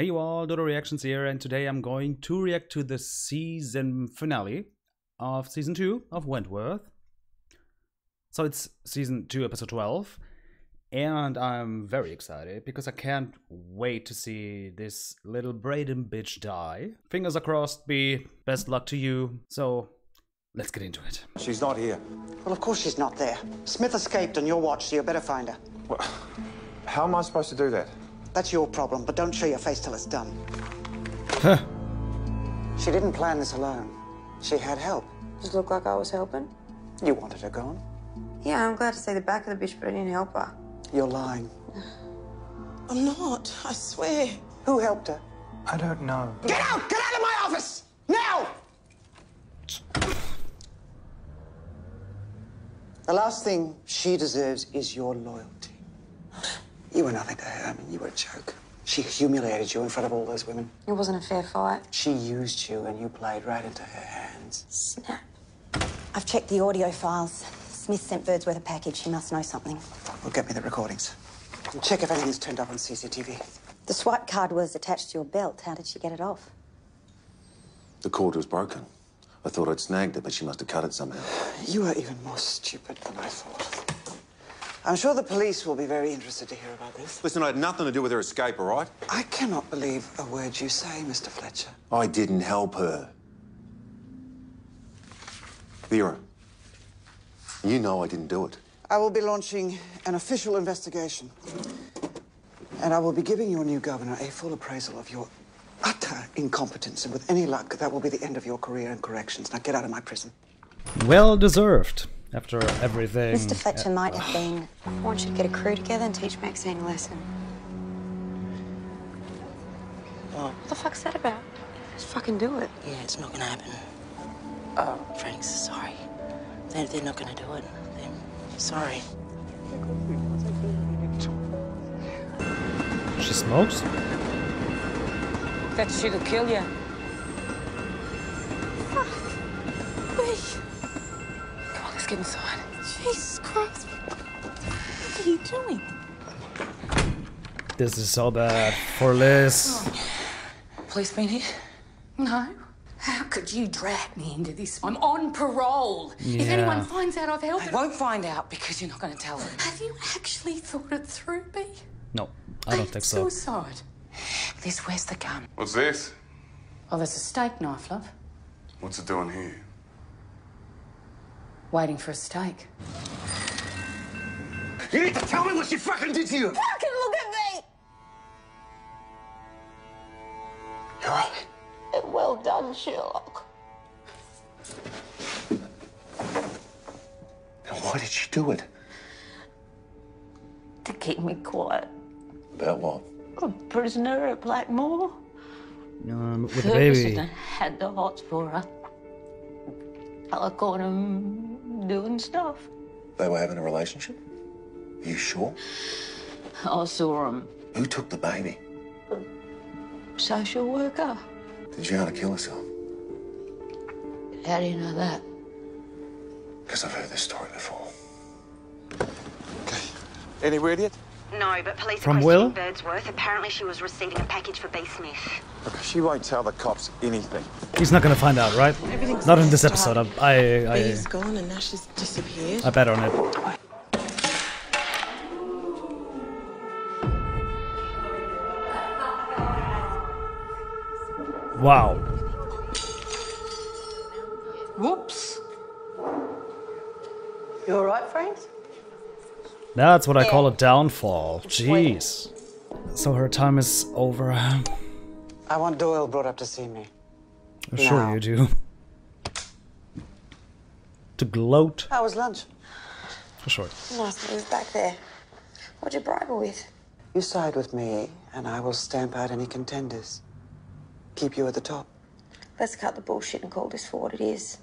Hey you all, Dodo Reactions here, and today I'm going to react to the season finale of season 2 of Wentworth. So it's season 2, episode 12, and I'm very excited because I can't wait to see this little Brayden bitch die. Fingers are crossed, Bea. Best luck to you. So let's get into it. She's not here. Well, of course she's not there. Smith escaped on your watch, so you better find her. Well, how am I supposed to do that? That's your problem, but don't show your face till it's done. Huh. She didn't plan this alone. She had help. Does it look like I was helping? You wanted her gone. Yeah, I'm glad to see the back of the bitch, but I didn't help her. You're lying. I'm not, I swear. Who helped her? I don't know. Get out! Get out of my office! Now! The last thing she deserves is your loyalty. You were nothing to her. I mean, you were a joke. She humiliated you in front of all those women. It wasn't a fair fight. She used you and you played right into her hands. Snap. I've checked the audio files. Smith sent Birdsworth a package. He must know something. Well, get me the recordings. And check if anything's turned up on CCTV. The swipe card was attached to your belt. How did she get it off? The cord was broken. I thought I'd snagged it, but she must have cut it somehow. You are even more stupid than I thought. I'm sure the police will be very interested to hear about this. Listen, I had nothing to do with her escape, all right? I cannot believe a word you say, Mr. Fletcher. I didn't help her. Vera, you know I didn't do it. I will be launching an official investigation. And I will be giving your new governor a full appraisal of your utter incompetence. And with any luck, that will be the end of your career in corrections. Now get out of my prison. Well deserved, after everything. Mr. Fletcher might have been. I want you to get a crew together and teach Maxine a lesson. What the fuck's that about? Just fucking do it. Yeah, it's not gonna happen. Oh, Frank's sorry. They're, they're not gonna do it. They're sorry. She smokes? That shit'll kill you. Come on, let's get inside. Jesus Christ. What are you doing? This is so bad for Liz. Police been here? No. How could you drag me into this? I'm on parole. Yeah. If anyone finds out I've helped, I won't find out because you're not gonna tell them. have you actually thought it through, Bea? No, I don't think so. Suicide. Liz, where's the gun? What's this? Oh, there's a steak knife, love. What's it doing here? Waiting for a steak. You need to tell me what she fucking did to you! Fucking look at me! You're right. Well done, Sherlock. Now, why did she do it? To keep me quiet. About what? A prisoner at Blackmore. Um, with the Ferguson baby. had the hots for her. I caught him doing stuff. They were having a relationship? Are you sure? I saw him. Who took the baby? Social worker. Did Gianna kill herself? How do you know that? Because I've heard this story before. Okay. Any word yet? No, but police From Will? Birdsworth. Apparently she was receiving a package for Bea Smith. Look, she won't tell the cops anything. He's not gonna find out, right? Everything's Not in this episode. up. I I Bea's gone and Nash has disappeared. I bet on it. Wow. Whoops. You all right, Frank? That's what I call a eh. downfall. Jeez. So her time is over. I want Doyle brought up to see me. I'm sure No. you do. To gloat? How was lunch? For sure. Nice move back there. What'd you bribe her with? You side with me, and I will stamp out any contenders. Keep you at the top. Let's cut the bullshit and call this for what it is.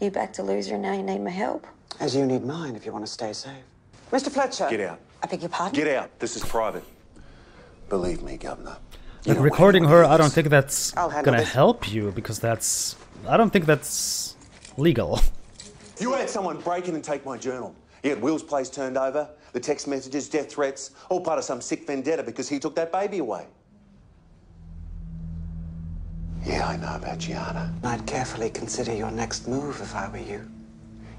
You backed a loser and now you need my help. As you need mine if you want to stay safe. Mr. Fletcher. Get out. I beg your pardon? Get out. This is private. Believe me, Governor. Like recording her, I don't think that's gonna this. help you because that's. I don't think that's legal. You had someone break in and take my journal. You had Will's place turned over, the text messages, death threats, all part of some sick vendetta because he took that baby away. Yeah, I know about Gianna. I'd carefully consider your next move if I were you.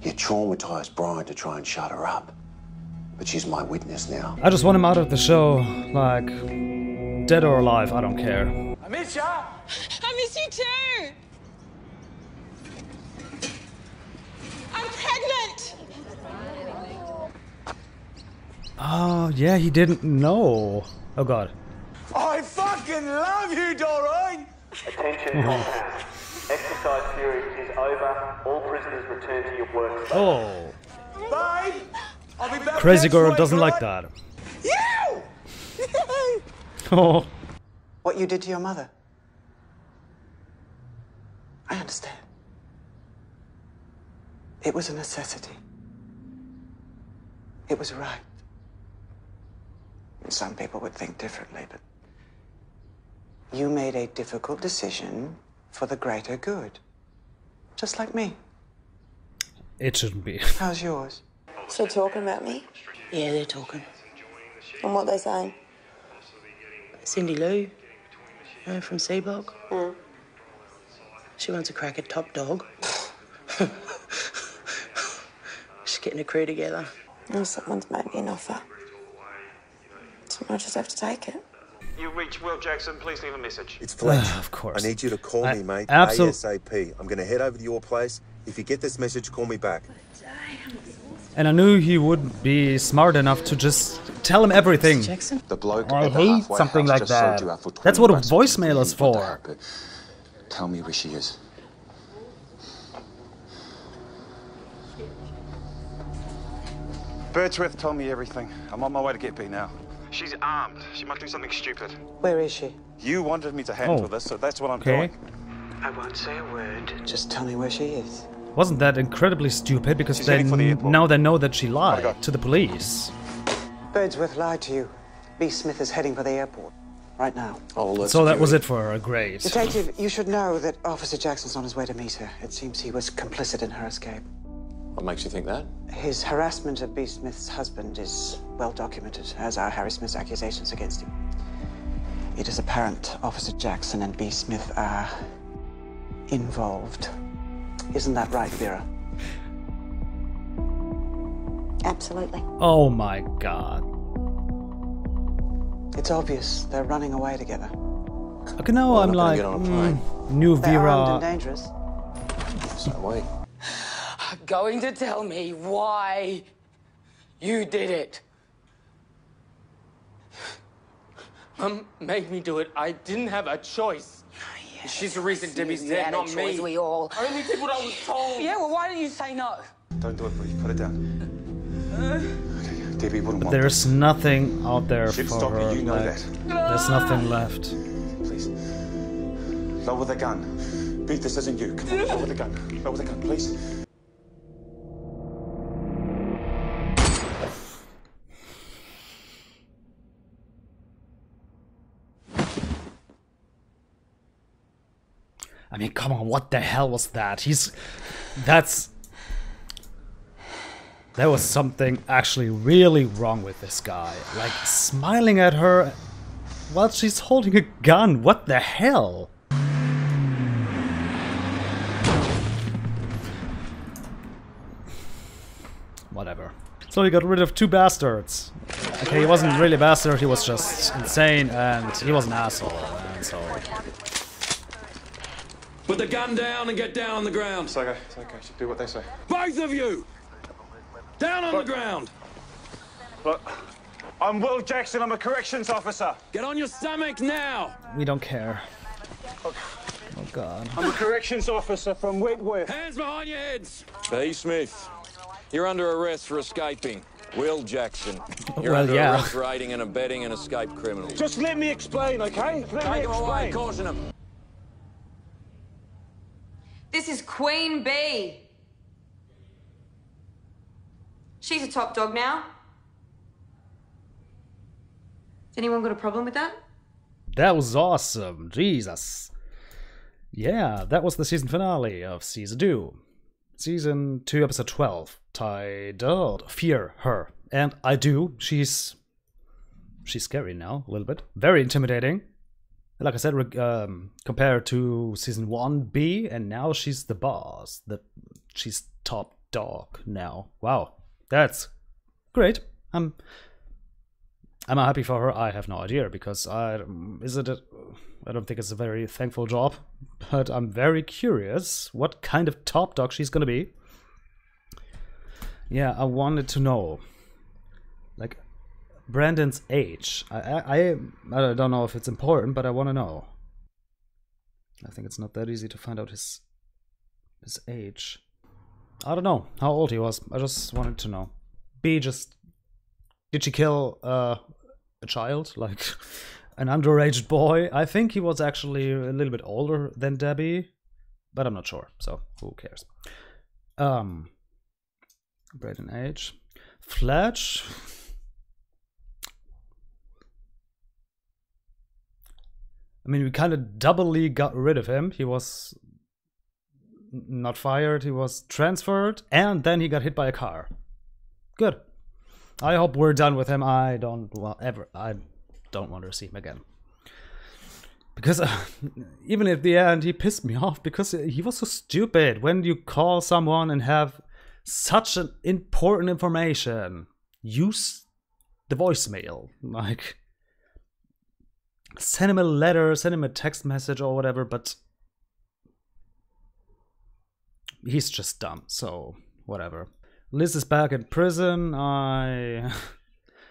You traumatized Brian to try and shut her up. But she's my witness now. I just want him out of the show, like dead or alive, I don't care. I miss ya! I miss you too! I'm pregnant! Oh, yeah, he didn't know. Oh god. I fucking love you, Doreen! Attention, compound. Oh. Exercise period is over. All prisoners return to your work. Oh. Babe! I'll be back Crazy girl doesn't like that. You! Oh. what you did to your mother. I understand. It was a necessity. It was right. And some people would think differently, but you made a difficult decision for the greater good. Just like me. It shouldn't be. How's yours? So talking about me? Yeah, they're talking. And what they saying? Cindy Lou, you know, from C Block. Hmm. She wants a crack at Top Dog. She's getting a crew together. Oh, someone's made me an offer. So I just have to take it. You reach Will Jackson, please leave a message. It's Fletch. of course. I need you to call I- me, mate. absol- ASAP. I'm going to head over to your place. If you get this message, call me back. And I knew he would be smart enough to just tell him everything. Jackson? The bloke I at the hate something like that. sold you out for That's what a voicemail is for. heck, but Tell me where she is. Birdsworth told me everything. I'm on my way to get Bea now. She's armed. She might do something stupid. Where is she? You wanted me to handle Oh. this, so that's what I'm Okay. doing. I won't say a word. Just tell me where she is. Wasn't that incredibly stupid? Because She's they the now they know that she lied go. to the police. Birdsworth lied to you. Bea Smith is heading for the airport. Right now. Oh, I'll alert So that was it for her. Great. Detective, you should know that Officer Jackson's on his way to meet her. It seems he was complicit in her escape. What makes you think that? His harassment of Bea Smith's husband is well documented, as are Harry Smith's accusations against him. It is apparent Officer Jackson and Bea Smith are involved. Isn't that right, Vera? Absolutely. Oh my god. It's obvious they're running away together. Okay, now Well, I'm I'm like, gonna get on a plane. mm, new They're armed and Vera. dangerous. So wait. Going to tell me why you did it. Mum made me do it. I didn't have a choice. She's the reason Debbie's You dead, not me. we all- I only did what I was told. Yeah, well, why didn't you say no? Don't do it, please. Put it down. Okay, Debbie wouldn't want There's nothing out there Shit, for stop her. you know like, that. There's nothing left. this. Please. Lower the gun. Beat, this isn't you. Come on, lower the gun. Lower the gun, please. I mean, come on, what the hell was that? He's. That's. There was something actually really wrong with this guy. Like, smiling at her while she's holding a gun. What the hell? Whatever. So he got rid of two bastards. Okay, he wasn't really a bastard, he was just insane and he was an asshole. And so. Put the gun down and get down on the ground. It's okay. It's okay. Do what they say. Both of you! Down on the ground! Look, I'm Will Jackson. I'm a corrections officer. Get on your stomach now! We don't care. Oh god. I'm a corrections officer from Wentworth. Hands behind your heads! Bea Smith, you're under arrest for escaping. Will Jackson, you're Well, under yeah. arrest for aiding and abetting an escaped criminal. Just let me explain, okay? Let me Take him away, caution him. This is Queen Bee. She's a top dog now. Anyone got a problem with that? That was awesome. Jesus. Yeah, that was the season finale of season 2. Season 2, episode 12, titled Fear Her. And I do. She's. She's scary now, a little bit. Very intimidating. Like I said, um, compared to season one Bea, and now she's the boss. The she's top dog now. Wow, that's great. I'm I'm happy for her. I have no idea because I is it. I don't think it's a very thankful job, but I'm very curious what kind of top dog she's gonna be. Yeah, I wanted to know, like, Brandon's age. I I I don't know if it's important, but I want to know. I think it's not that easy to find out his his age. I don't know how old he was. I just wanted to know. Bea just did she kill uh, a child like an underage boy? I think he was actually a little bit older than Debbie, but I'm not sure. So who cares? Um, Brayden age, Fletch. I mean, we kind of doubly got rid of him. He was not fired, he was transferred, and then he got hit by a car. Good. I hope we're done with him. I don't well, ever. I don't want to see him again. Because uh, even at the end, he pissed me off because he was so stupid. When you call someone and have such an important information, use the voicemail. Like, send him a letter, send him a text message or whatever, but he's just dumb, so whatever. Liz is back in prison. I.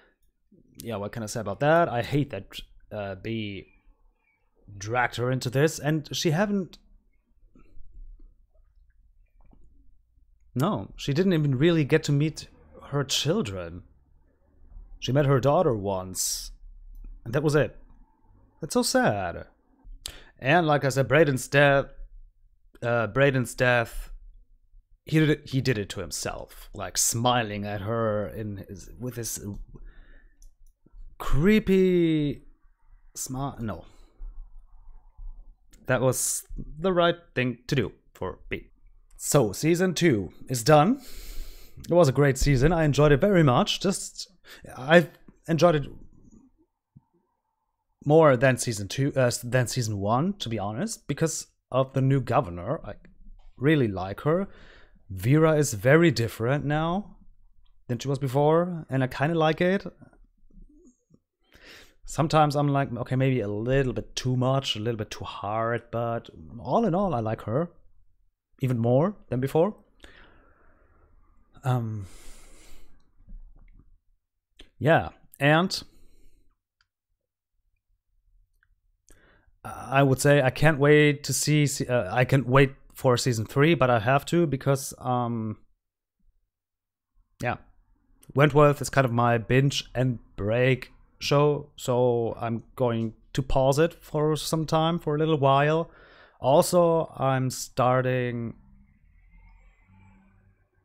yeah, what can I say about that? I hate that uh, Bea dragged her into this, and she haven't. No, she didn't even really get to meet her children. She met her daughter once, and that was it. That's so sad. And like I said, Brayden's death. Uh, Brayden's death he did it, he did it to himself, like smiling at her in his, with his creepy smile. No, that was the right thing to do for Bea. So season two is done. It was a great season. I enjoyed it very much. Just I enjoyed it more than season two, uh, than season one, to be honest, because of the new governor. I really like her. Vera is very different now than she was before, and I kind of like it. Sometimes I'm like, okay, maybe a little bit too much, a little bit too hard, but all in all, I like her even more than before. Um, yeah, and I would say I can't wait to see. Uh, I can't wait for season three, but I have to because, um, yeah, Wentworth is kind of my binge and break show, so I'm going to pause it for some time, for a little while. Also, I'm starting.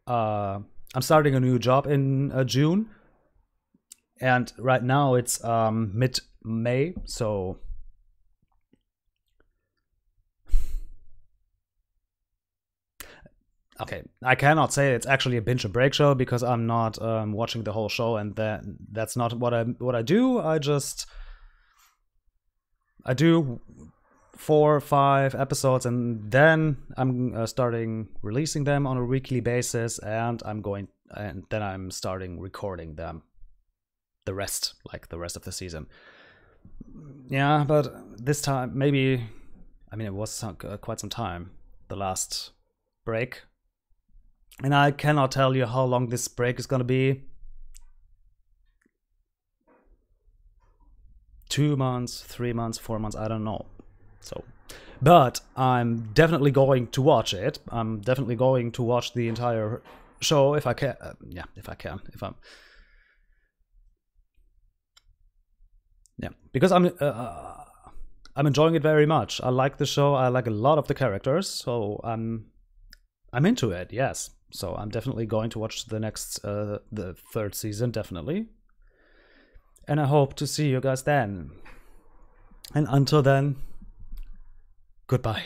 Uh, I'm starting a new job in uh, June, and right now it's um, mid May, so okay i cannot say it's actually a binge and break show because i'm not um, watching the whole show and that that's not what i what i do. I just i do four or five episodes and then i'm uh, starting releasing them on a weekly basis and i'm going and then i'm starting recording them the rest like the rest of the season. Yeah but this time maybe i mean it was some, uh, quite some time the last break and I cannot tell you how long this break is gonna be. Two months, three months, four months, I don't know. So, but I'm definitely going to watch it. I'm definitely going to watch the entire show if I can. Uh, yeah, if I can. If I'm. Yeah, because I'm. Uh, uh, I'm enjoying it very much. I like the show. I like a lot of the characters, so I'm. I'm into it. Yes so I'm definitely going to watch the next, uh, the third season, definitely. And I hope to see you guys then. And until then, goodbye.